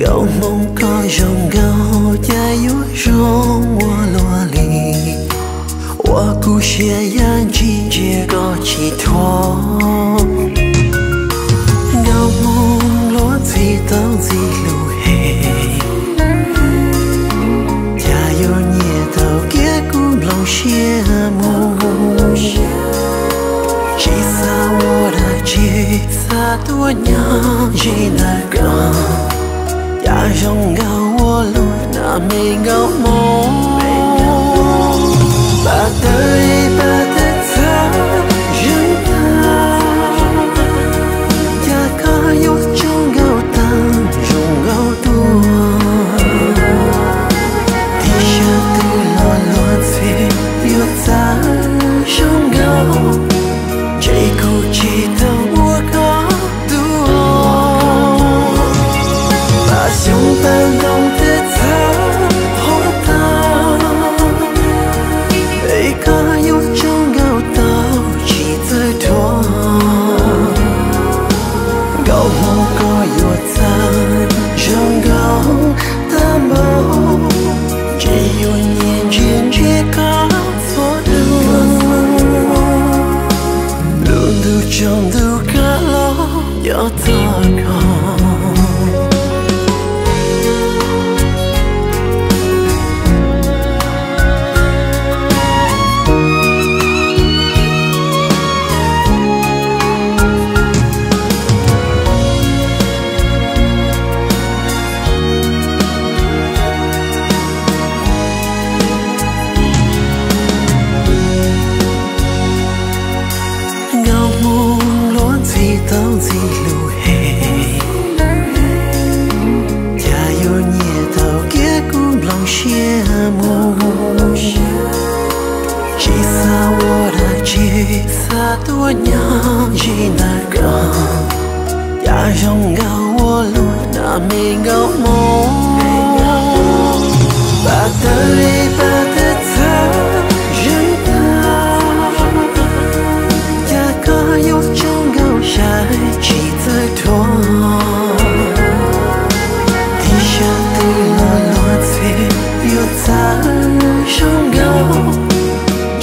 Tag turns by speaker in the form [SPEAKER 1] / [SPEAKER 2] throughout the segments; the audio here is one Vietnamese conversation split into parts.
[SPEAKER 1] gạo mong có dòng gạo cha yếu rong hoa loa lì hoa cu xia yan chi chia có chỉ thoa tua nhà chỉ là gạo ya rong gao wo lu na gao mo ba tới trong dù cả lo nhỏ thôi 羡慕，金色我的金色姑娘，金大哥。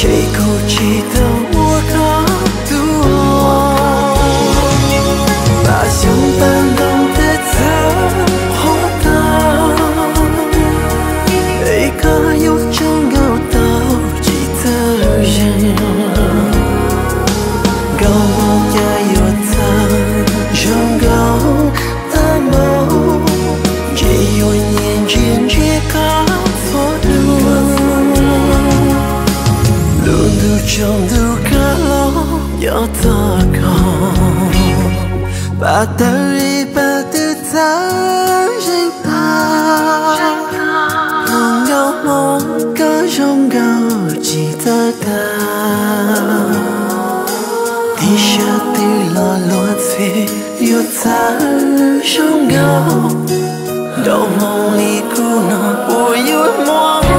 [SPEAKER 1] Chỉ cho ta còn bà tới bà từ ta riêng ta lòng gao mong có trong gao chỉ ta ta thì xa tư lo lo gì yêu ta trong gao đâu mong ly cu nó bùi yêu mong ba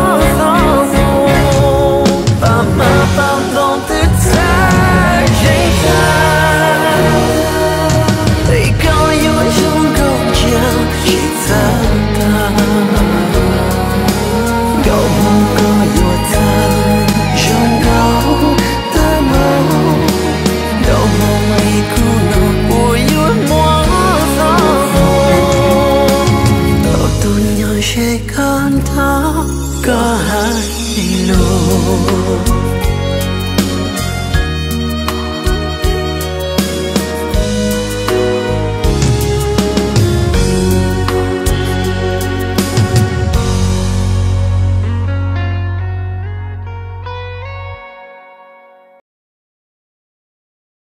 [SPEAKER 1] Gạo mong có yêu